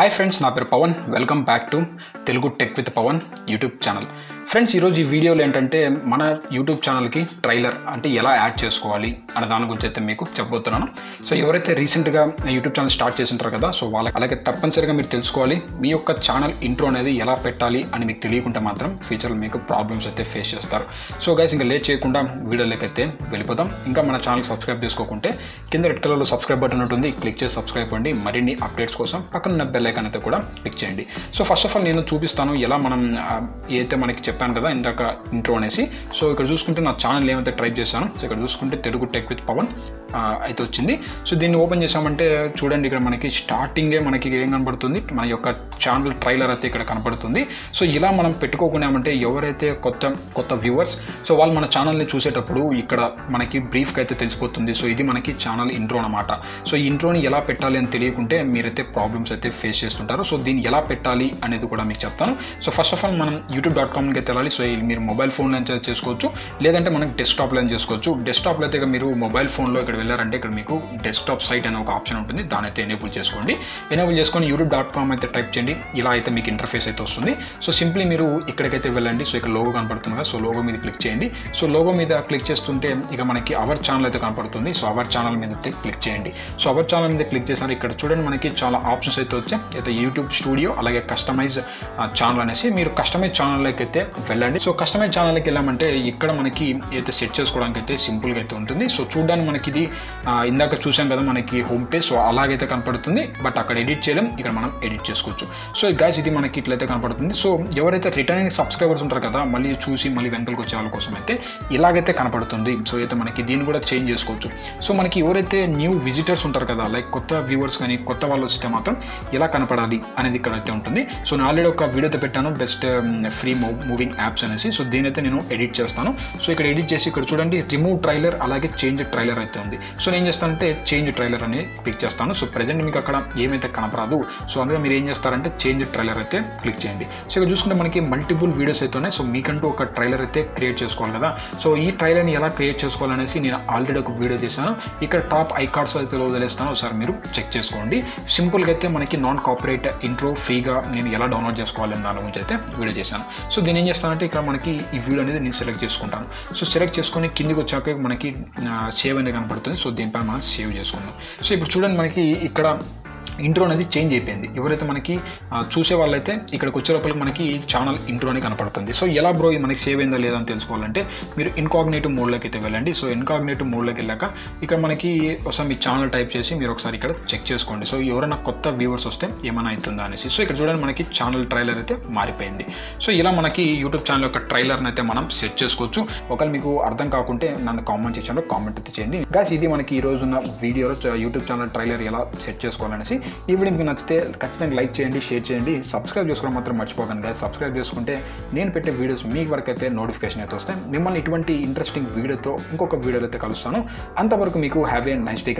Hi friends నా పేరు Pavan. Welcome back to Telugu tech with Pavan YouTube channel friends ఈరోజు ఈ వీడియోలో ఏంటంటే మన యూట్యూబ్ ఛానల్కి ట్రైలర్ అంటే ఎలా యాడ్ చేసుకోవాలి అనే దాని గురించి అయితే మీకు చెప్పబోతున్నాను. సో ఎవరైతే రీసెంట్గా యూట్యూబ్ ఛానల్ స్టార్ట్ చేసింటారు కదా సో వాళ్ళకి అలాగే తప్పనిసరిగా మీరు తెలుసుకోవాలి మీ యొక్క ఛానల్ ఇంట్రో అనేది ఎలా పెట్టాలి అని మీకు తెలియకుంటే మాత్రం ఫ్యూచర్లో మీకు ప్రాబ్లమ్స్ అయితే ఫేస్ చేస్తారు. సో గైస్ ఇంకా లేట్ చేయకుండా వీడియోలోకి అయితే వెళ్ళిపోదాం. ఇంకా మన ఛానల్ సబ్స్క్రైబ్ చేసుకోకుంటే కింద రెడ్ కలర్లో సబ్స్క్రైబ్ బటన్ ఉంటుంది క్లిక్ చేసి సబ్స్క్రైబ్ అండి మరిన్ని అప్డేట్స్ కోసం పక్కన బెల్ ఐకాన్ అయితే కూడా క్లిక్ చేయండి. సో ఫస్ట్ ఆఫ్ ఆల్ నేను చూపిస్తాను ఎలా మనం ఏదైతే మనకి చెప్పాను కదా ఇందాక ఇంట్రో అనేసి. సో ఇక్కడ చూసుకుంటే నా ఛానల్ ఏమైతే ట్రై చేశాను సో ఇక్కడ చూసుకుంటే తెలుగు టెక్ విత్ పవన్. అయితే వచ్చింది. సో దీన్ని ఓపెన్ చేసామంటే చూడండి ఇక్కడ మనకి స్టార్టింగే మనకి ఏం కనబడుతుంది? మన యొక్క ఛానల్ ట్రైలర్ అయితే ఇక్కడ కనబడుతుంది. సో ఇలా మనం పెట్టుకోకున్నామంటే ఎవరైతే కొత్త కొత్త వ్యూవర్స్ సో వాళ్ళు మన ఛానల్ని చూసేటప్పుడు ఇక్కడ మనకి బ్రీఫ్గా అయితే తెలిసిపోతుంది. సో ఇది మనకి ఛానల్ ఇంట్రో అనమాట సో ఈ ఇంట్రోని ఎలా పెట్టాలి అని తెలియకుంటే మీరైతే ప్రాబ్లమ్స్ అయితే ఫేస్ చేస్తుంటారు. సో దీన్ని ఎలా పెట్టాలి అనేది కూడా మీకు చెప్తాను. సో ఫస్ట్ ఆఫ్ ఆల్ మనం యూట్యూబ్ డాట్ కామ్కి అయితే వెళ్ళాలి. సో మీరు మొబైల్ ఫోన్లో చేసుకోవచ్చు లేదంటే మనకి డెస్క్టాప్లో చేసుకోవచ్చు. డెస్క్టాప్లో అయితే మీరు మొబైల్ ఫోన్లో ఇక్కడ వెళ్ళారంటే ఇక్కడ మీకు డెస్క్టాప్ సైట్ అనే ఒక ఆప్షన్ ఉంటుంది. దాని అయితే ఎనేబుల్ చేసుకోండి. ఎనేబుల్ చేసుకొని యూట్యూబ్ డాట్ కామ్ అయితే టైప్ చేయండి. ఇలా అయితే మీకు ఇంటర్ఫేస్ అయితే వస్తుంది. సో సింప్లీ మీరు ఇక్కడికైతే వెళ్ళండి. సో ఇక్కడ లోగో కనపడుతుంది కదా. సో లోగో మీద క్లిక్ చేయండి. సో లోగో మీద క్లిక్ చేస్తుంటే ఇక మనకి అవర్ ఛానల్ అయితే కనపడుతుంది. సో అవర్ ఛానల్ మీద క్లిక్ చేయండి. సో అవర్ ఛానల్ మీద క్లిక్ చేశారు. ఇక్కడ చూడండి మనకి చాలా ఆప్షన్స్ అయితే వచ్చాయి. అయితే యూట్యూబ్ స్టూడియో అలాగే కస్టమైజ్ ఛానల్ అనేసి మీరు కస్టమైజ్ ఛానల్లోకి అయితే వెళ్ళండి. సో కస్టమైజ్ ఛానల్కి వెళ్ళామంటే ఇక్కడ మనకి అయితే సెట్ చేసుకోవడానికి అయితే సింపుల్గా అయితే ఉంటుంది. సో చూడడానికి మనకి ఇది ఇందాక చూసాం కదా మనకి హోమ్ పేజ్ సో అలాగైతే కనపడుతుంది బట్ అక్కడ ఎడిట్ చేయలేం ఇక్కడ మనం ఎడిట్ చేసుకోవచ్చు. సో గైస్ ఇది మనకి ఇట్లయితే కనపడుతుంది. సో ఎవరైతే రిటర్నింగ్ సబ్స్క్రైబర్స్ ఉంటారు కదా మళ్ళీ చూసి మళ్ళీ వెనకలకు వచ్చే వాళ్ళ కోసం అయితే ఇలాగైతే కనపడుతుంది. సో అయితే మనకి దీన్ని కూడా చేంజ్ చేసుకోవచ్చు. సో మనకి ఎవరైతే న్యూ విజిటర్స్ ఉంటారు కదా లైక్ కొత్త వ్యూవర్స్ కానీ కొత్త వాళ్ళు వస్తే మాత్రం ఎలా కనపడాలి అనేది um, ఇక్కడ అయితే ఉంటుంది. సో నేను ఆల్రెడీ ఒక వీడియోతో పెట్టాను బెస్ట్ ఫ్రీ మూవింగ్ యాప్స్ అనేసి. సో దీని అయితే నేను ఎడిట్ చేస్తాను. సో ఇక్కడ ఎడిట్ చేసి ఇక్కడ చూడండి రిమూవ్ ట్రైలర్ అలాగే చేంజ్ ట్రైలర్ అయితే ఉంది. సో నేను చేస్తానంటే చేంజ్ ట్రైలర్ అని క్లిక్ చేస్తాను. సో ప్రజెంట్ మీకు అక్కడ ఏమైతే కనపరాదు సో అందులో మీరు ఏం చేస్తారంటే చేంజ్ ట్రైలర్ అయితే క్లిక్ చేయండి. సో ఇక్కడ చూసుకుంటే మనకి మల్టిపుల్ వీడియోస్ అయితే ఉన్నాయి. సో మీకంటూ ఒక ట్రైలర్ అయితే క్రియేట్ చేసుకోవాలి కదా. సో ఈ ట్రైలర్ని ఎలా క్రియేట్ చేసుకోవాలనేసి నేను ఆల్రెడీ ఒక వీడియో చేశాను ఇక్కడ టాప్ ఐ కార్డ్స్ అయితే వదిలేస్తాను. ఒకసారి మీరు చెక్ చేసుకోండి. సింపుల్గా అయితే మనకి నాన్ కాపరేట్ ఇంట్రో ఫ్రీగా నేను ఎలా డౌన్లోడ్ చేసుకోవాలని దాని గురించి అయితే వీడియో చేశాను. సో దీని ఏం చేస్తానంటే ఇక్కడ మనకి ఈ వీడియో అనేది నేను సెలెక్ట్ చేసుకుంటాను. సో సెలెక్ట్ చేసుకొని కిందికి వచ్చాక మనకి సేవ్ అనేది కనపడుతుంది. సో దీనిపైన మనం సేవ్ చేసుకుందాం. సో ఇప్పుడు చూడండి మనకి ఇక్కడ ఇంట్రో అనేది చేంజ్ అయిపోయింది. ఎవరైతే మనకి చూసే వాళ్ళైతే ఇక్కడికి వచ్చే లోపలికి మనకి ఛానల్ ఇంట్రో అని కనపడుతుంది. సో ఎలా బ్రో ఇది మనకి సేవ్ అయిందా లేదా అని తెలుసుకోవాలంటే మీరు ఇన్కాగ్నేటివ్ మోడ్లోకి అయితే వెళ్ళండి. సో ఇన్కాగ్నేటివ్ మోడ్లోకి వెళ్ళాక ఇక్కడ మనకి ఒకసారి మీ ఛానల్ టైప్ చేసి మీరు ఒకసారి ఇక్కడ చెక్ చేసుకోండి. సో ఎవరైనా కొత్త వ్యూవర్స్ వస్తే ఏమైనా అవుతుందా అనేసి. సో ఇక్కడ చూడండి మనకి ఛానల్ ట్రైలర్ అయితే మారిపోయింది. సో ఇలా మనకి యూట్యూబ్ ఛానల్ యొక్క ట్రైలర్ని అయితే మనం సెట్ చేసుకోవచ్చు. ఒకవేళ మీకు అర్థం కాకుంటే నన్ను కామెంట్ సెక్షన్లో కామెంట్ అయితే చేయండి. గాస్ ఇది మనకి ఈ రోజున్న వీడియోలో యూట్యూబ్ ఛానల్ ట్రైలర్ ఎలా సెట్ చేసుకోవాలనేసి ఈ వీడియో మీకు నచ్చితే ఖచ్చితంగా లైక్ చేయండి షేర్ చేయండి. సబ్స్క్రైబ్ చేసుకోవడం మాత్రం మర్చిపోకండి సబ్స్క్రైబ్ చేసుకుంటే నేను పెట్టే వీడియోస్ మీ వరకు అయితే నోటిఫికేషన్ అయితే వస్తాయి. మిమ్మల్ని ఇటువంటి ఇంట్రెస్టింగ్ వీడియోతో ఇంకొక వీడియోలో అయితే కలుస్తాను. అంతవరకు మీకు హ్యావ్ ఏ నైస్ డే